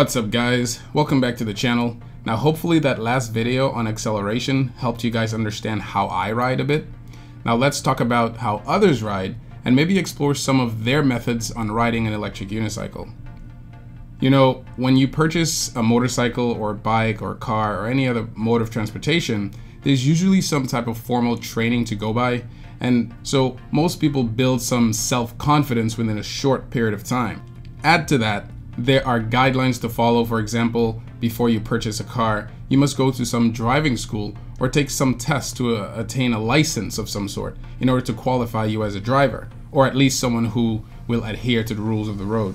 What's up guys? Welcome back to the channel. Now hopefully that last video on acceleration helped you guys understand how I ride a bit. Now let's talk about how others ride and maybe explore some of their methods on riding an electric unicycle. You know, when you purchase a motorcycle or bike or car or any other mode of transportation, there's usually some type of formal training to go by, and so most people build some self-confidence within a short period of time. Add to that, there are guidelines to follow. For example, before you purchase a car, you must go to some driving school or take some tests to uh, attain a license of some sort in order to qualify you as a driver, or at least someone who will adhere to the rules of the road.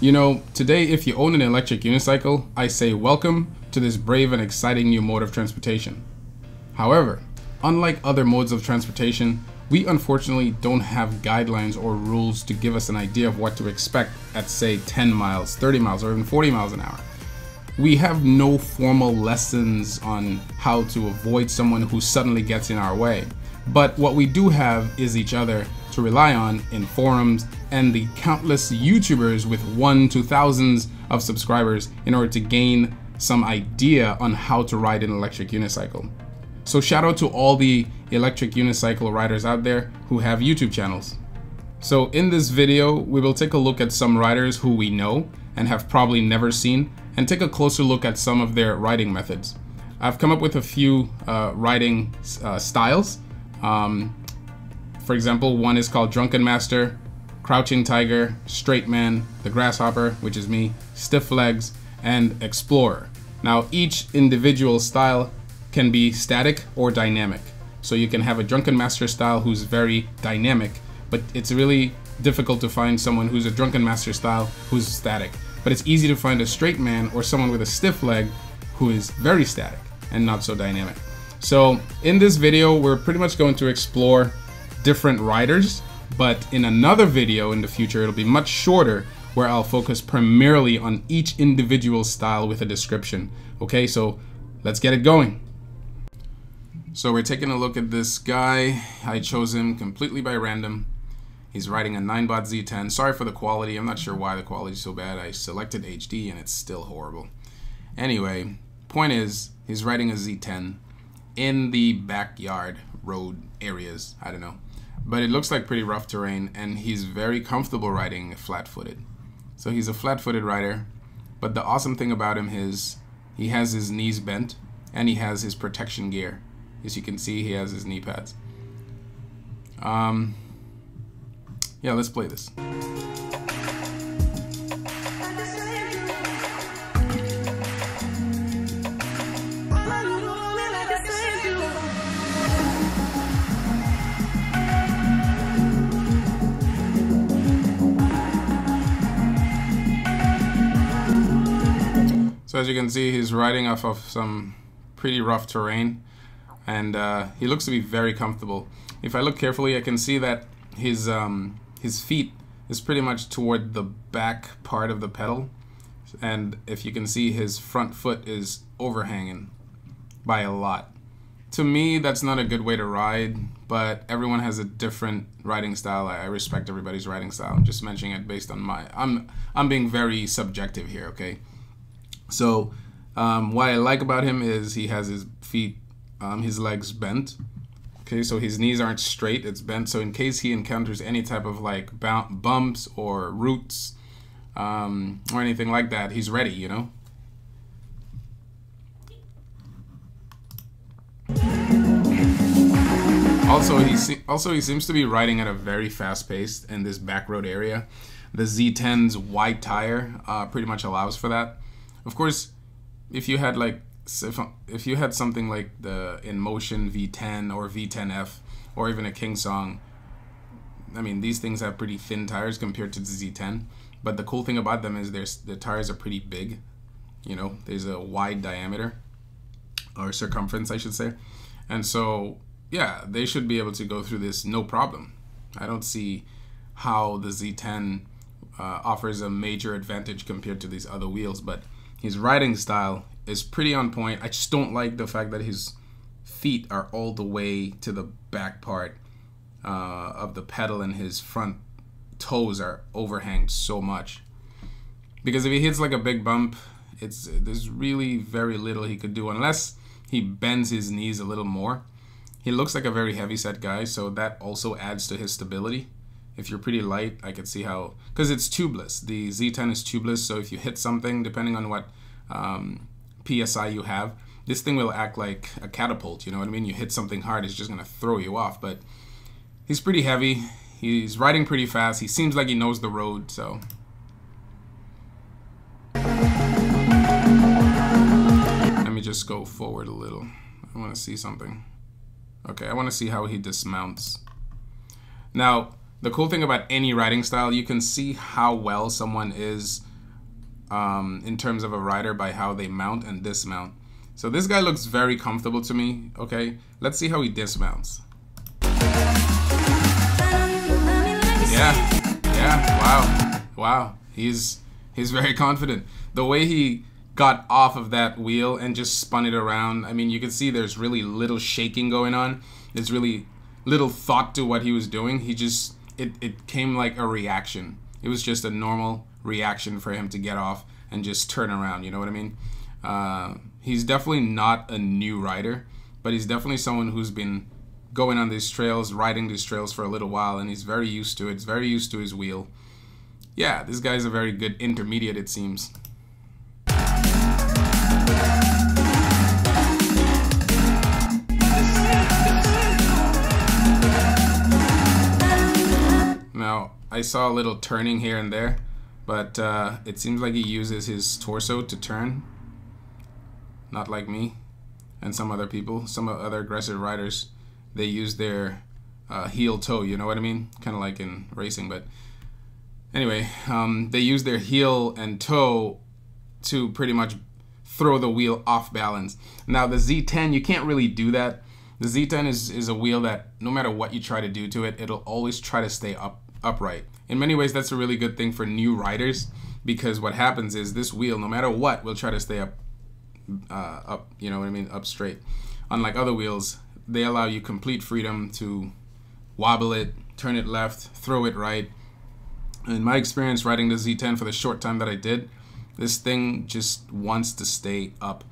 You know, today if you own an electric unicycle, I say welcome to this brave and exciting new mode of transportation. However, unlike other modes of transportation, we unfortunately don't have guidelines or rules to give us an idea of what to expect at say 10 miles, 30 miles, or even 40 miles an hour. We have no formal lessons on how to avoid someone who suddenly gets in our way. But what we do have is each other to rely on in forums and the countless YouTubers with one to thousands of subscribers in order to gain some idea on how to ride an electric unicycle. So shout out to all the electric unicycle riders out there who have YouTube channels. So in this video, we will take a look at some riders who we know and have probably never seen and take a closer look at some of their riding methods. I've come up with a few uh, riding uh, styles. Um, for example, one is called Drunken Master, Crouching Tiger, Straight Man, the Grasshopper, which is me, Stiff Legs, and Explorer. Now each individual style can be static or dynamic. So you can have a Drunken Master style who's very dynamic, but it's really difficult to find someone who's a Drunken Master style who's static. But it's easy to find a straight man or someone with a stiff leg who is very static and not so dynamic. So in this video, we're pretty much going to explore different riders, but in another video in the future, it'll be much shorter where I'll focus primarily on each individual style with a description. Okay, so let's get it going. So we're taking a look at this guy. I chose him completely by random. He's riding a Ninebot Z10. Sorry for the quality. I'm not sure why the quality is so bad. I selected HD and it's still horrible. Anyway, point is, he's riding a Z10 in the backyard road areas. I don't know. But it looks like pretty rough terrain and he's very comfortable riding flat-footed. So he's a flat-footed rider. But the awesome thing about him is he has his knees bent and he has his protection gear. As you can see, he has his knee pads. Um, yeah, let's play this. So as you can see, he's riding off of some pretty rough terrain and uh, he looks to be very comfortable. If I look carefully, I can see that his um, his feet is pretty much toward the back part of the pedal, and if you can see, his front foot is overhanging by a lot. To me, that's not a good way to ride, but everyone has a different riding style. I, respect everybody's riding style. I'm just mentioning it based on my. I'm I'm being very subjective here, okay? So, um, what I like about him is he has his feet um, his legs bent. Okay, so his knees aren't straight, it's bent. So in case he encounters any type of like bumps or roots um, or anything like that, he's ready, you know? Also, he also he seems to be riding at a very fast pace in this back road area. The Z10's wide tire uh, pretty much allows for that. Of course, if you had like so if, if you had something like the InMotion V10 or V10F or even a Kingsong, I mean, these things have pretty thin tires compared to the Z10. But the cool thing about them is there's the tires are pretty big. You know, there's a wide diameter or circumference, I should say. And so, yeah, they should be able to go through this no problem. I don't see how the Z10 uh, offers a major advantage compared to these other wheels, but his riding style is pretty on point. I just don't like the fact that his feet are all the way to the back part uh, of the pedal and his front toes are overhanged so much. Because if he hits like a big bump, it's there's really very little he could do unless he bends his knees a little more. He looks like a very heavy set guy, so that also adds to his stability. If you're pretty light, I could see how because it's tubeless. The Z10 is tubeless, so if you hit something, depending on what um, psi you have, this thing will act like a catapult. You know what I mean? You hit something hard, it's just gonna throw you off. But he's pretty heavy. He's riding pretty fast. He seems like he knows the road, so let me just go forward a little. I want to see something. Okay, I want to see how he dismounts. Now, the cool thing about any riding style, you can see how well someone is um, in terms of a rider by how they mount and dismount. So this guy looks very comfortable to me. Okay, let's see how he dismounts. Yeah, yeah, wow, wow. He's he's very confident. The way he got off of that wheel and just spun it around. I mean, you can see there's really little shaking going on. There's really little thought to what he was doing. He just it it came like a reaction. It was just a normal reaction for him to get off and just turn around. You know what I mean? Uh, he's definitely not a new rider, but he's definitely someone who's been going on these trails, riding these trails for a little while, and he's very used to it. He's very used to his wheel. Yeah, this guy's a very good intermediate, it seems. Now, I saw a little turning here and there, but uh, it seems like he uses his torso to turn. Not like me and some other people, some other aggressive riders, they use their uh, heel toe, you know what I mean? Kind of like in racing, but anyway, um, they use their heel and toe to pretty much throw the wheel off balance. Now the Z10, you can't really do that. The Z10 is, is a wheel that no matter what you try to do to it, it'll always try to stay up upright. In many ways, that's a really good thing for new riders because what happens is this wheel, no matter what, will try to stay up, uh, up. You know what I mean, up straight. Unlike other wheels, they allow you complete freedom to wobble it, turn it left, throw it right. In my experience riding the Z10 for the short time that I did, this thing just wants to stay up.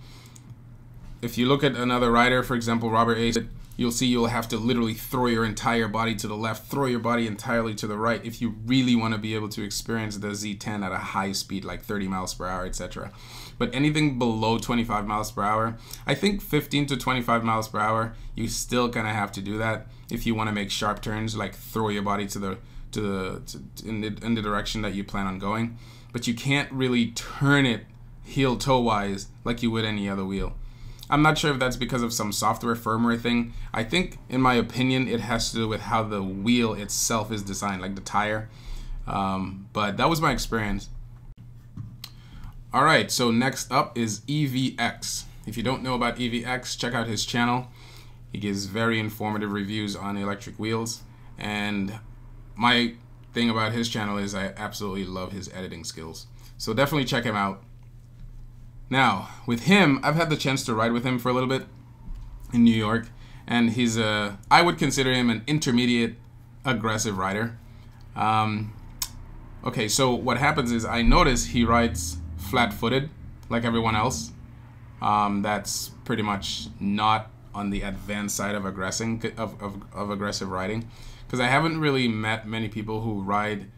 If you look at another rider, for example, Robert Ace, you'll see you'll have to literally throw your entire body to the left, throw your body entirely to the right if you really want to be able to experience the Z10 at a high speed, like 30 miles per hour, etc. But anything below 25 miles per hour, I think 15 to 25 miles per hour, you still kind of have to do that if you want to make sharp turns, like throw your body to the to the to, in the in the direction that you plan on going but you can't really turn it heel toe wise like you would any other wheel. I'm not sure if that's because of some software firmware thing. I think, in my opinion, it has to do with how the wheel itself is designed, like the tire. Um, but that was my experience. All right, so next up is EVX. If you don't know about EVX, check out his channel. He gives very informative reviews on electric wheels. And my thing about his channel is I absolutely love his editing skills. So definitely check him out. Now, with him, I've had the chance to ride with him for a little bit in New York, and he's a, I would consider him an intermediate aggressive rider. Um, okay, so what happens is I notice he rides flat-footed like everyone else. Um, that's pretty much not on the advanced side of aggressing of, of, of aggressive riding because I haven't really met many people who ride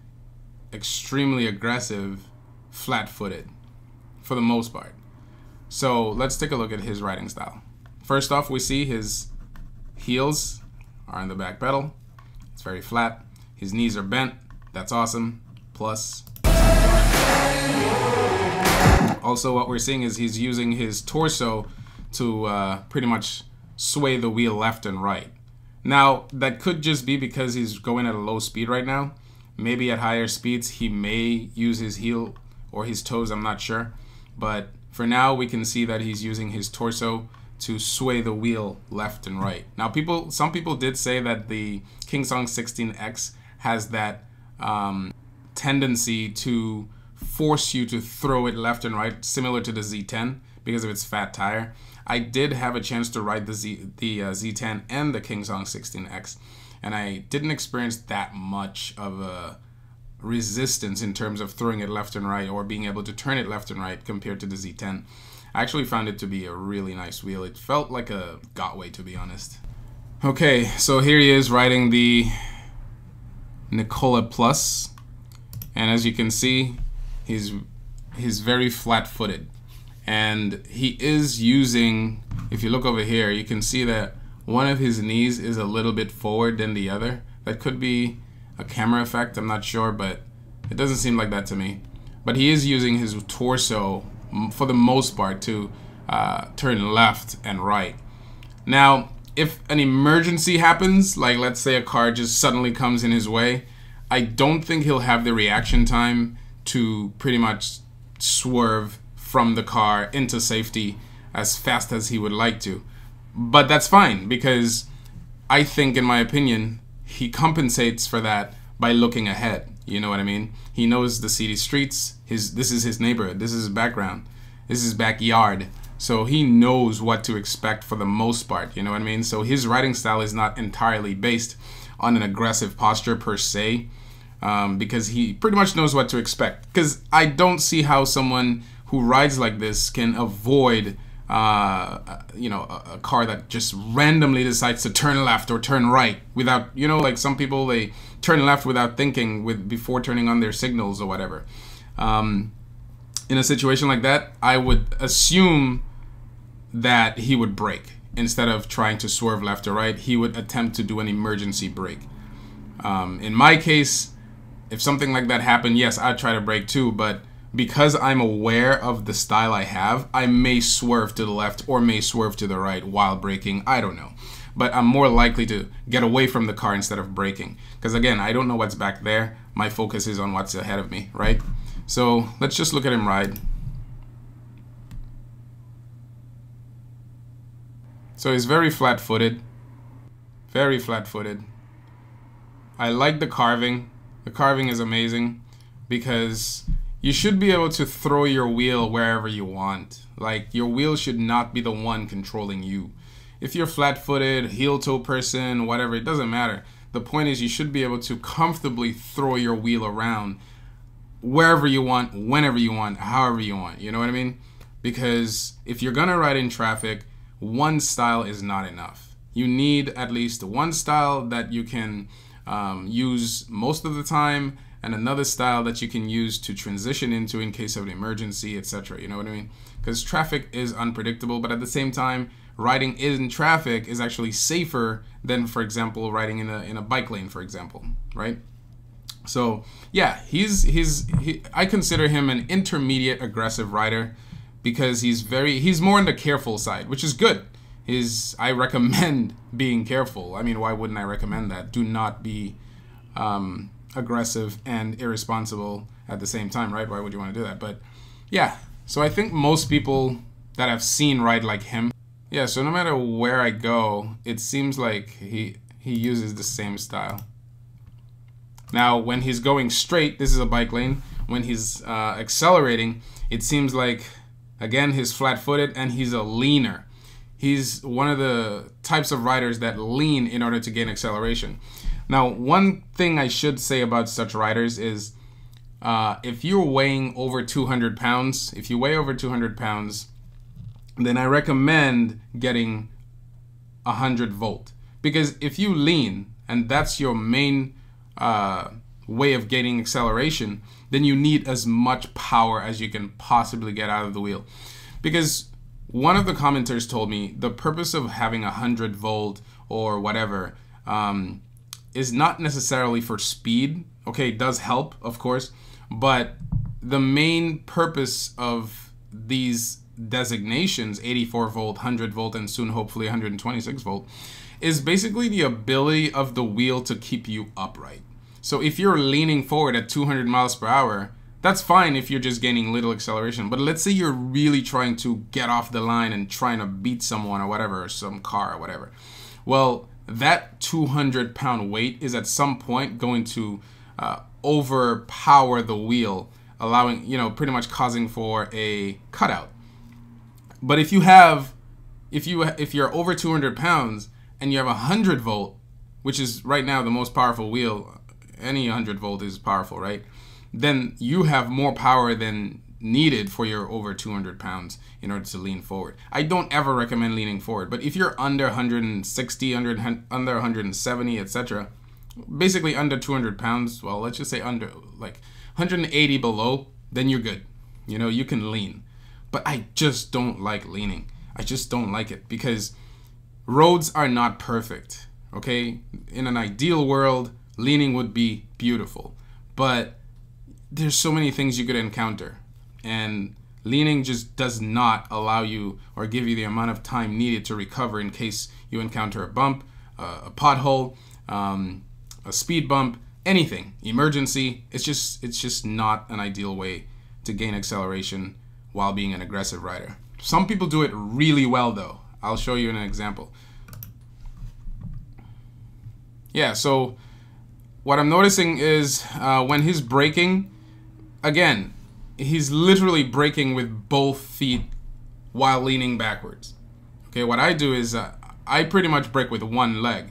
extremely aggressive flat-footed for the most part. So let's take a look at his riding style. First off, we see his heels are in the back pedal. It's very flat. His knees are bent. That's awesome. Plus, also what we're seeing is he's using his torso to uh, pretty much sway the wheel left and right. Now, that could just be because he's going at a low speed right now. Maybe at higher speeds, he may use his heel or his toes, I'm not sure. But for now, we can see that he's using his torso to sway the wheel left and right. Now, people, some people did say that the Kingsong 16X has that um, tendency to force you to throw it left and right, similar to the Z10 because of its fat tire. I did have a chance to ride the Z the uh, Z10 and the Kingsong 16X, and I didn't experience that much of a resistance in terms of throwing it left and right or being able to turn it left and right compared to the Z10. I actually found it to be a really nice wheel. It felt like a Gotway to be honest. Okay, so here he is riding the Nikola Plus. And as you can see, he's he's very flat-footed. And he is using, if you look over here, you can see that one of his knees is a little bit forward than the other. That could be a camera effect, I'm not sure, but it doesn't seem like that to me. But he is using his torso, for the most part, to uh, turn left and right. Now, if an emergency happens, like let's say a car just suddenly comes in his way, I don't think he'll have the reaction time to pretty much swerve from the car into safety as fast as he would like to. But that's fine because I think, in my opinion, he compensates for that by looking ahead. You know what I mean? He knows the city streets. His this is his neighborhood. This is his background. This is his backyard. So he knows what to expect for the most part. You know what I mean? So his writing style is not entirely based on an aggressive posture per se, um, because he pretty much knows what to expect. Because I don't see how someone who rides like this can avoid uh, you know, a, a, car that just randomly decides to turn left or turn right without, you know, like some people they turn left without thinking with before turning on their signals or whatever. Um, in a situation like that, I would assume that he would brake instead of trying to swerve left or right. He would attempt to do an emergency brake. Um, in my case, if something like that happened, yes, I'd try to brake too, but because I'm aware of the style I have, I may swerve to the left or may swerve to the right while braking. I don't know. But I'm more likely to get away from the car instead of braking. Because again, I don't know what's back there. My focus is on what's ahead of me, right? So let's just look at him ride. So he's very flat footed. Very flat footed. I like the carving. The carving is amazing because you should be able to throw your wheel wherever you want. Like your wheel should not be the one controlling you. If you're flat-footed, heel-toe person, whatever, it doesn't matter. The point is you should be able to comfortably throw your wheel around wherever you want, whenever you want, however you want. You know what I mean? Because if you're gonna ride in traffic, one style is not enough. You need at least one style that you can um, use most of the time and another style that you can use to transition into in case of an emergency, etc. You know what I mean? Because traffic is unpredictable, but at the same time, riding in traffic is actually safer than, for example, riding in a in a bike lane, for example, right? So yeah, he's he's he, I consider him an intermediate aggressive rider because he's very he's more on the careful side, which is good. His I recommend being careful. I mean, why wouldn't I recommend that? Do not be um, aggressive and irresponsible at the same time, right? Why would you want to do that? But yeah, so I think most people that I've seen ride like him. Yeah, so no matter where I go, it seems like he he uses the same style. Now, when he's going straight, this is a bike lane. When he's uh, accelerating, it seems like again he's flat-footed and he's a leaner. He's one of the types of riders that lean in order to gain acceleration. Now, one thing I should say about such riders is uh, if you're weighing over 200 pounds, if you weigh over 200 pounds, then I recommend getting 100 volt. Because if you lean and that's your main uh, way of gaining acceleration, then you need as much power as you can possibly get out of the wheel. Because one of the commenters told me the purpose of having a 100 volt or whatever um, is not necessarily for speed. Okay, it does help, of course, but the main purpose of these designations 84 volt, 100 volt, and soon hopefully 126 volt is basically the ability of the wheel to keep you upright. So if you're leaning forward at 200 miles per hour, that's fine if you're just gaining little acceleration. But let's say you're really trying to get off the line and trying to beat someone or whatever, or some car or whatever. Well, that 200 pound weight is at some point going to uh, overpower the wheel, allowing, you know, pretty much causing for a cutout. But if you have, if you if you're over 200 pounds and you have a 100 volt, which is right now the most powerful wheel any 100 volt is powerful, right? Then you have more power than needed for your over 200 pounds in order to lean forward. I don't ever recommend leaning forward, but if you're under 160, under, under 170, etc., basically under 200 pounds, well, let's just say under like 180 below, then you're good. You know, you can lean. But I just don't like leaning. I just don't like it because roads are not perfect. Okay? In an ideal world, leaning would be beautiful. But there's so many things you could encounter. And leaning just does not allow you or give you the amount of time needed to recover in case you encounter a bump, uh, a pothole, um, a speed bump, anything, emergency. It's just it's just not an ideal way to gain acceleration while being an aggressive rider. Some people do it really well though. I'll show you an example. Yeah, so what I'm noticing is uh, when he's braking, again, he's literally breaking with both feet while leaning backwards. Okay, what I do is uh, I pretty much break with one leg.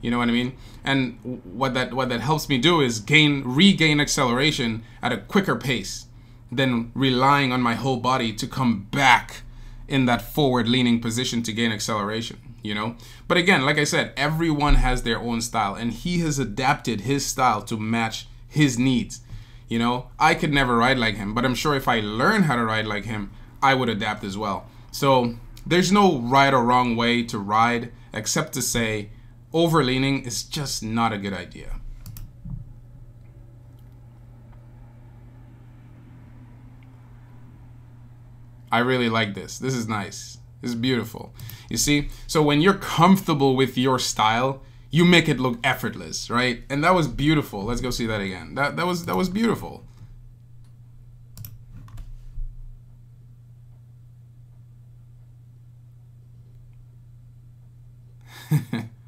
You know what I mean? And what that what that helps me do is gain regain acceleration at a quicker pace than relying on my whole body to come back in that forward leaning position to gain acceleration, you know? But again, like I said, everyone has their own style and he has adapted his style to match his needs. You know, I could never ride like him, but I'm sure if I learn how to ride like him, I would adapt as well. So there's no right or wrong way to ride except to say overleaning is just not a good idea. I really like this. This is nice. This is beautiful. You see? So when you're comfortable with your style, you make it look effortless, right? And that was beautiful. Let's go see that again. That that was that was beautiful.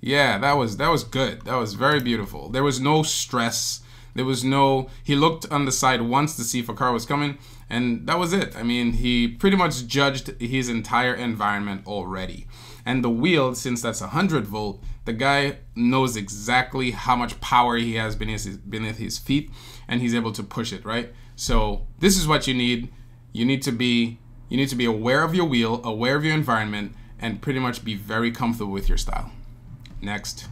Yeah, that was that was good. That was very beautiful. There was no stress. There was no. He looked on the side once to see if a car was coming, and that was it. I mean, he pretty much judged his entire environment already. And the wheel, since that's a hundred volt, the guy knows exactly how much power he has beneath his, beneath his feet, and he's able to push it right. So this is what you need. You need to be you need to be aware of your wheel, aware of your environment, and pretty much be very comfortable with your style. Next.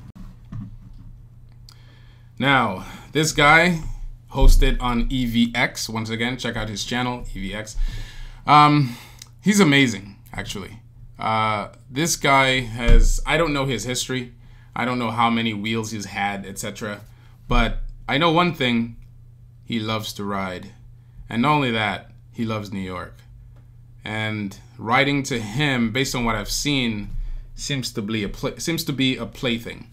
Now, this guy hosted on EVX. Once again, check out his channel, EVX. Um, he's amazing, actually. Uh, this guy has, I don't know his history. I don't know how many wheels he's had, etc. But I know one thing he loves to ride. And not only that, he loves New York. And riding to him, based on what I've seen, seems to be a seems to be a plaything,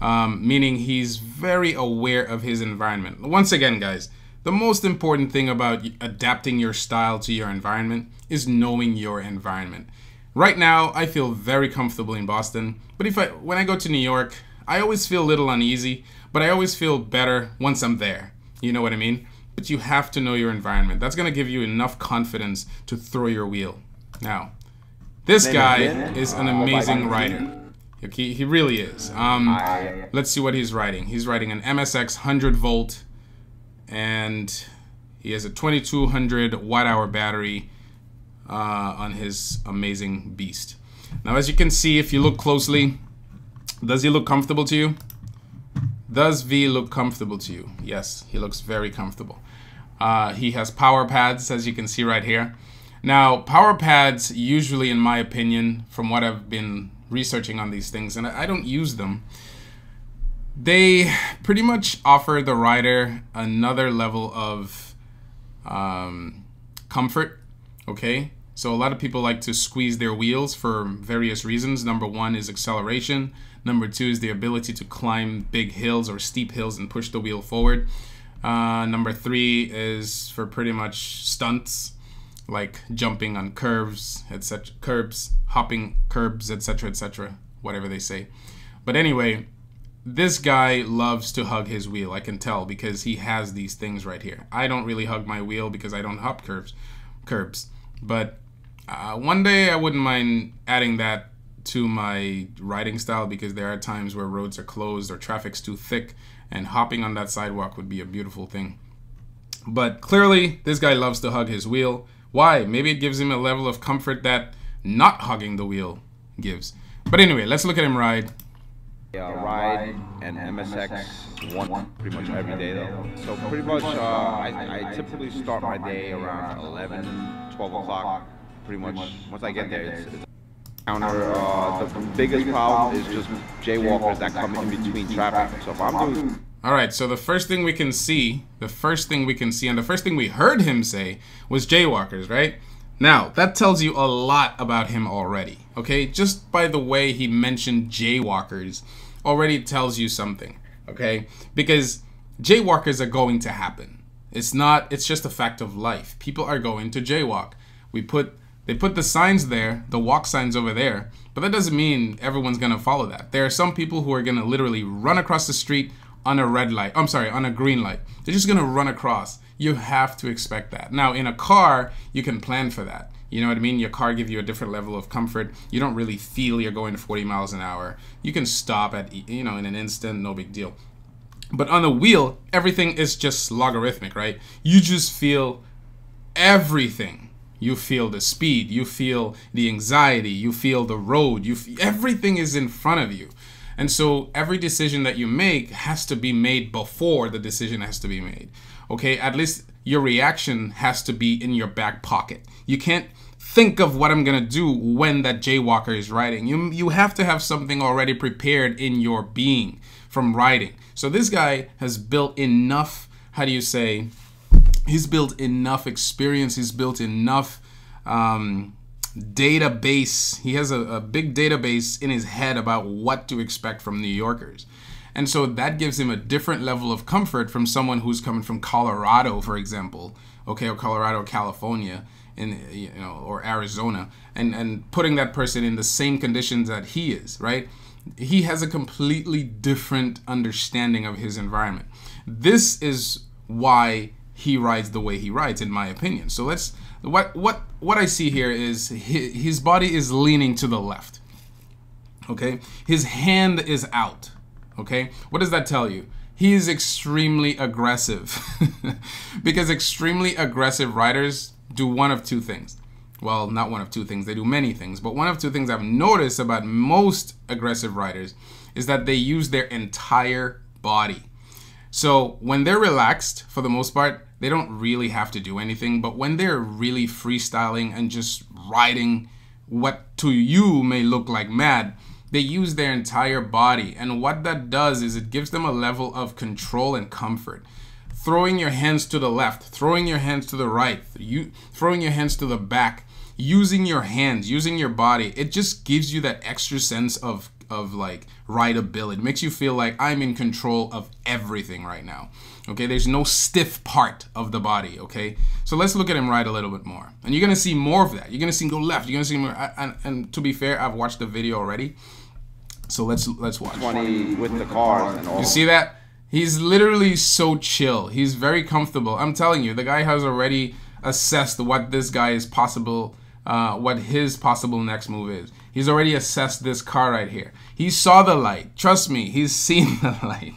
um, meaning he's very aware of his environment. Once again, guys, the most important thing about adapting your style to your environment is knowing your environment. Right now, I feel very comfortable in Boston, but if I when I go to New York, I always feel a little uneasy, but I always feel better once I'm there. You know what I mean? But you have to know your environment. That's going to give you enough confidence to throw your wheel. Now, this guy is an amazing writer. He, he really is. Um, let's see what he's writing. He's writing an MSX 100 volt, and he has a 2200 watt hour battery uh, on his amazing beast. Now, as you can see, if you look closely, does he look comfortable to you? Does V look comfortable to you? Yes, he looks very comfortable. Uh, he has power pads, as you can see right here. Now, power pads, usually, in my opinion, from what I've been researching on these things, and I don't use them, they pretty much offer the rider another level of um, comfort. Okay, so a lot of people like to squeeze their wheels for various reasons. Number one is acceleration. Number two is the ability to climb big hills or steep hills and push the wheel forward. Uh, number three is for pretty much stunts like jumping on curves, etc., curbs, hopping curbs, etc., etc., whatever they say. But anyway, this guy loves to hug his wheel. I can tell because he has these things right here. I don't really hug my wheel because I don't hop curves, curbs. But uh, one day I wouldn't mind adding that to my riding style because there are times where roads are closed or traffic's too thick and hopping on that sidewalk would be a beautiful thing. But clearly, this guy loves to hug his wheel. Why? Maybe it gives him a level of comfort that not hugging the wheel gives. But anyway, let's look at him ride. Yeah, ride and MSX one pretty much every day though. So pretty much uh, I, I typically start my day around 11, 12 o'clock. Pretty much once I get there, it's, it's counter. Uh, the biggest problem is just jaywalkers that come in between traffic. So if I'm doing all right, so the first thing we can see, the first thing we can see, and the first thing we heard him say was jaywalkers, right? Now, that tells you a lot about him already, okay? Just by the way he mentioned jaywalkers already tells you something, okay? Because jaywalkers are going to happen. It's not, it's just a fact of life. People are going to jaywalk. We put, they put the signs there, the walk signs over there, but that doesn't mean everyone's gonna follow that. There are some people who are gonna literally run across the street on a red light. I'm sorry, on a green light. They're just gonna run across you have to expect that. Now, in a car, you can plan for that. You know what I mean? Your car gives you a different level of comfort. You don't really feel you're going to 40 miles an hour. You can stop at, you know, in an instant, no big deal. But on the wheel, everything is just logarithmic, right? You just feel everything. You feel the speed, you feel the anxiety, you feel the road, you everything is in front of you. And so every decision that you make has to be made before the decision has to be made okay, at least your reaction has to be in your back pocket. You can't think of what I'm gonna do when that jaywalker is riding. You you have to have something already prepared in your being from riding. So this guy has built enough. How do you say? He's built enough experience. He's built enough um, database. He has a, a big database in his head about what to expect from New Yorkers. And so that gives him a different level of comfort from someone who's coming from Colorado, for example, okay, or Colorado, California, in you know, or Arizona, and and putting that person in the same conditions that he is, right? He has a completely different understanding of his environment. This is why he rides the way he rides, in my opinion. So let's what what what I see here is his, body is leaning to the left. Okay, his hand is out Okay, what does that tell you? He is extremely aggressive because extremely aggressive riders do one of two things. Well, not one of two things, they do many things, but one of two things I've noticed about most aggressive riders is that they use their entire body. So when they're relaxed, for the most part, they don't really have to do anything, but when they're really freestyling and just riding what to you may look like mad, they use their entire body. And what that does is it gives them a level of control and comfort. Throwing your hands to the left, throwing your hands to the right, you throwing your hands to the back, using your hands, using your body, it just gives you that extra sense of of like rideability. It makes you feel like I'm in control of everything right now. Okay, there's no stiff part of the body. Okay, so let's look at him ride a little bit more, and you're gonna see more of that. You're gonna see him go left. You're gonna see more. And, and to be fair, I've watched the video already. So let's let's watch. 20 with the cars and all. You see that? He's literally so chill. He's very comfortable. I'm telling you, the guy has already assessed what this guy is possible, uh, what his possible next move is. He's already assessed this car right here. He saw the light. Trust me, he's seen the light.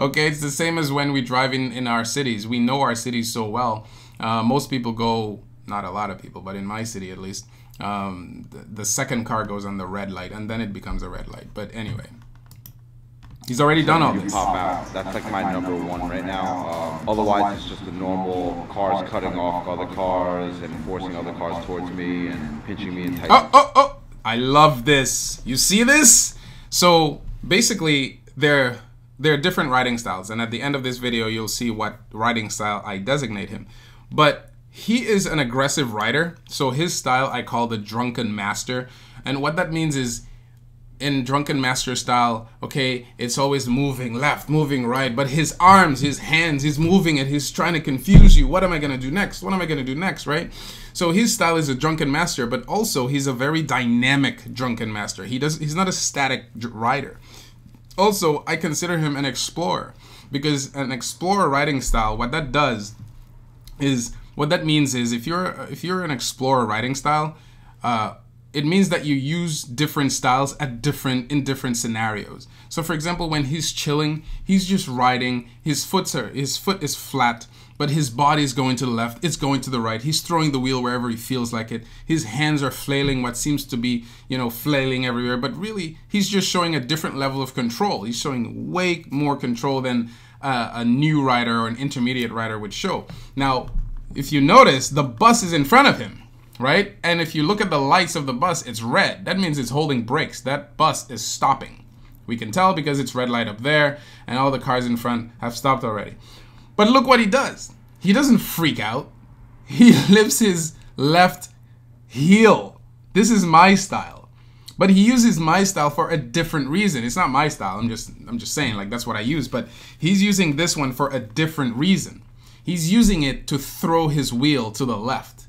okay, it's the same as when we drive in, in our cities. We know our cities so well. Uh, most people go, not a lot of people, but in my city at least, um, the, the, second car goes on the red light and then it becomes a red light. But anyway, he's already done all this. Pop out. That's like my number one right now. Um, otherwise, it's just the normal cars cutting off other cars and forcing other cars towards me and pinching me in tight. Oh, oh, oh! I love this. You see this? So basically, they're they're different riding styles, and at the end of this video, you'll see what riding style I designate him. But he is an aggressive rider, so his style I call the drunken master. And what that means is in drunken master style, okay, it's always moving left, moving right, but his arms, his hands, he's moving and he's trying to confuse you. What am I gonna do next? What am I gonna do next, right? So his style is a drunken master, but also he's a very dynamic drunken master. He does he's not a static rider. Also, I consider him an explorer because an explorer riding style, what that does is what that means is if you're if you're an explorer riding style, uh, it means that you use different styles at different in different scenarios. So for example, when he's chilling, he's just riding, his foot are, his foot is flat, but his body is going to the left, it's going to the right. He's throwing the wheel wherever he feels like it. His hands are flailing what seems to be, you know, flailing everywhere, but really he's just showing a different level of control. He's showing way more control than uh, a new rider or an intermediate rider would show. Now, if you notice, the bus is in front of him right? And if you look at the lights of the bus, it's red. That means it's holding brakes. That bus is stopping. We can tell because it's red light up there and all the cars in front have stopped already. But look what he does. He doesn't freak out. He lifts his left heel. This is my style. But he uses my style for a different reason. It's not my style. I'm just I'm just saying like that's what I use, but he's using this one for a different reason. He's using it to throw his wheel to the left.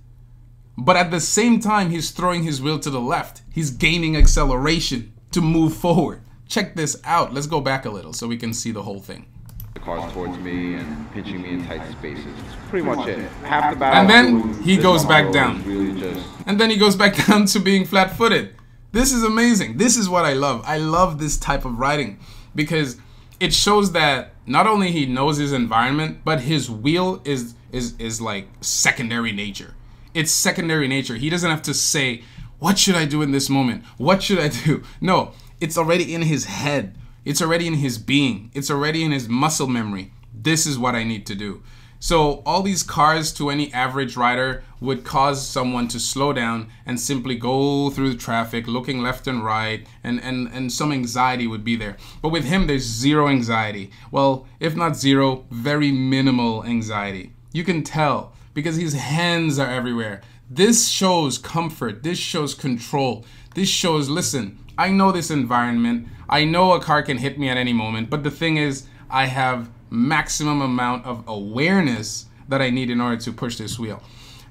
But at the same time, he's throwing his wheel to the left. He's gaining acceleration to move forward. Check this out. Let's go back a little so we can see the whole thing. The car's towards me and pinching me in tight spaces. It's pretty much it. Half the battle. And then he goes back down. Really just... And then he goes back down to being flat-footed. This is amazing. This is what I love. I love this type of riding because it shows that not only he knows his environment, but his wheel is is is like secondary nature it's secondary nature. He doesn't have to say, What should I do in this moment? What should I do? No, it's already in his head. It's already in his being. It's already in his muscle memory. This is what I need to do. So, all these cars to any average rider would cause someone to slow down and simply go through the traffic, looking left and right, and, and, and some anxiety would be there. But with him, there's zero anxiety. Well, if not zero, very minimal anxiety. You can tell because his hands are everywhere. This shows comfort. This shows control. This shows, listen, I know this environment. I know a car can hit me at any moment, but the thing is, I have maximum amount of awareness that I need in order to push this wheel.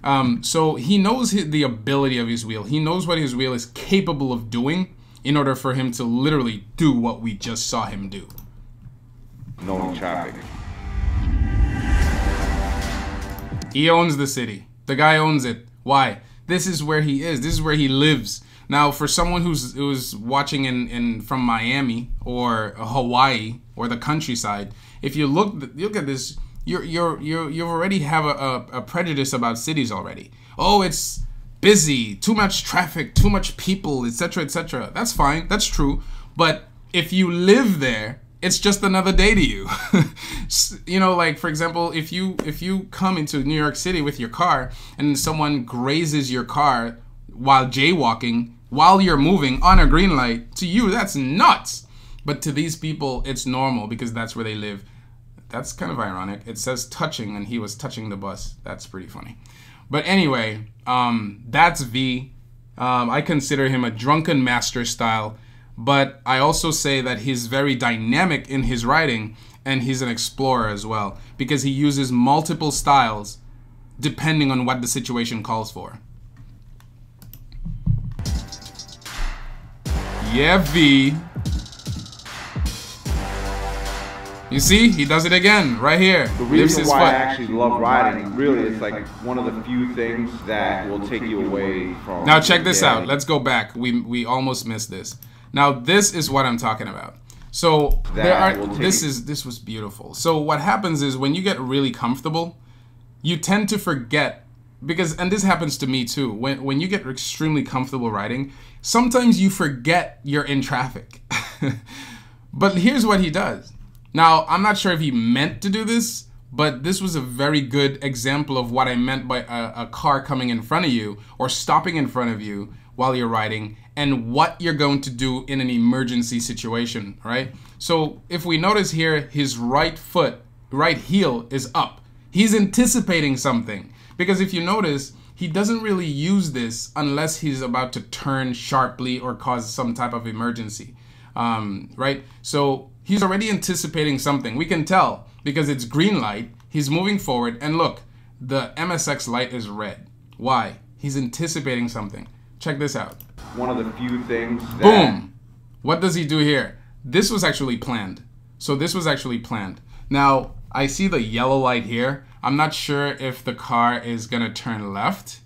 Um, so he knows his, the ability of his wheel. He knows what his wheel is capable of doing in order for him to literally do what we just saw him do. Knowing traffic. He owns the city. The guy owns it. Why? This is where he is. This is where he lives. Now, for someone who's who's watching in, in from Miami or Hawaii or the countryside, if you look look at this, you're you're you you already have a, a, a prejudice about cities already. Oh, it's busy, too much traffic, too much people, etc., etc. That's fine. That's true. But if you live there, it's just another day to you. you know, like for example, if you if you come into New York City with your car and someone grazes your car while jaywalking while you're moving on a green light, to you that's nuts. But to these people, it's normal because that's where they live. That's kind of ironic. It says touching and he was touching the bus. That's pretty funny. But anyway, um, that's V. Um, I consider him a drunken master style but I also say that he's very dynamic in his writing and he's an explorer as well because he uses multiple styles depending on what the situation calls for. Yeah, V. You see, he does it again, right here. The reason why foot. I actually love riding, really, it's like one of the few things that will take you away from. Now check this out. Let's go back. We we almost missed this. Now this is what I'm talking about. So that there are this is this was beautiful. So what happens is when you get really comfortable, you tend to forget because and this happens to me too. When when you get extremely comfortable riding, sometimes you forget you're in traffic. but here's what he does. Now, I'm not sure if he meant to do this, but this was a very good example of what I meant by a, a car coming in front of you or stopping in front of you while you're riding and what you're going to do in an emergency situation, right? So if we notice here, his right foot, right heel is up. He's anticipating something because if you notice, he doesn't really use this unless he's about to turn sharply or cause some type of emergency, um, right? So he's already anticipating something. We can tell because it's green light. He's moving forward, and look, the MSX light is red. Why? He's anticipating something. Check this out. One of the few things. Boom. What does he do here? This was actually planned. So this was actually planned. Now, I see the yellow light here. I'm not sure if the car is gonna turn left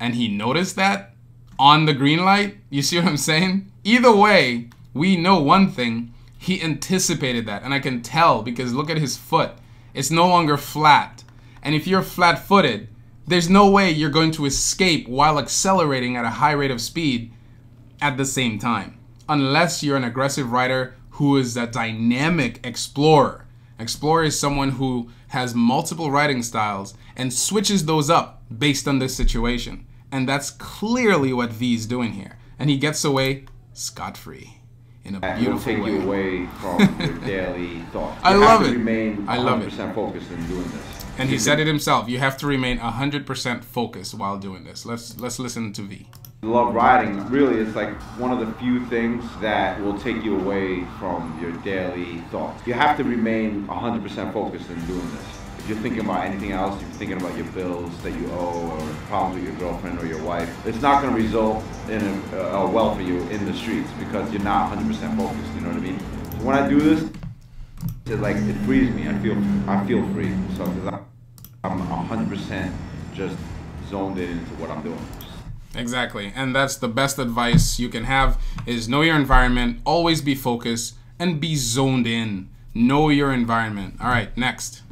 and he noticed that on the green light. You see what I'm saying? Either way, we know one thing. He anticipated that. And I can tell because look at his foot. It's no longer flat. And if you're flat footed, there's no way you're going to escape while accelerating at a high rate of speed at the same time. Unless you're an aggressive rider who is a dynamic explorer. Explorer is someone who has multiple riding styles and switches those up based on the situation. And that's clearly what V is doing here. And he gets away scot free in a That will beautiful take way. you away from your daily thoughts. I You love have to it. Remain I love it. 100% focused in doing this. And he said it himself. You have to remain 100% focused while doing this. Let's let's listen to V. love riding really is like one of the few things that will take you away from your daily thoughts. You have to remain 100% focused in doing this. If you're thinking about anything else, if you're thinking about your bills that you owe or problems with your girlfriend or your wife, it's not going to result in a, a well for you in the streets because you're not 100% focused. You know what I mean? So when I do this, it like it frees me. I feel I feel free. So because I'm 100% just zoned in into what I'm doing. Exactly. And that's the best advice you can have is know your environment, always be focused and be zoned in. Know your environment. All right, next.